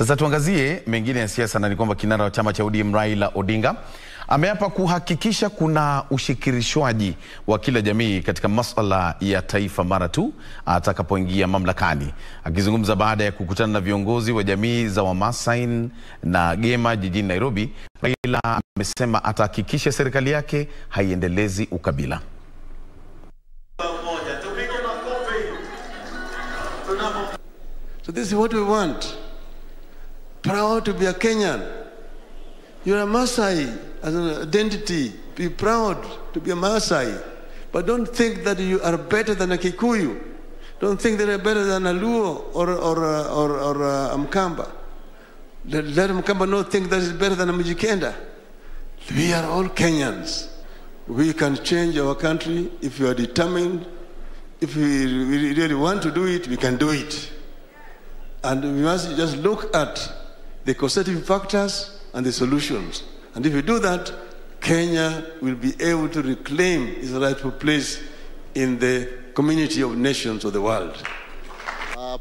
Sasa tuangazie mengine ya siasa, na ni kwamba kinara wa chama cha ODM Raila Odinga ameapa kuhakikisha kuna ushirikishwaji wa kila jamii katika masuala ya taifa mara tu atakapoingia mamlakani. Akizungumza baada ya kukutana na viongozi wa jamii za Wamasai na Gema jijini Nairobi, Raila amesema atahakikisha serikali yake haiendelezi ukabila. So this is what we want. Proud to be a Kenyan. You're a Maasai as an identity. Be proud to be a Maasai. But don't think that you are better than a Kikuyu. Don't think that you're better than a Luo or, or, or, or uh, a Mkamba. Let, let Mkamba not think that he's better than a Mijikenda. We are all Kenyans. We can change our country if we are determined. If we really want to do it, we can do it. And we must just look at the causative factors and the solutions. And if we do that, Kenya will be able to reclaim its rightful place in the community of nations of the world. Uh,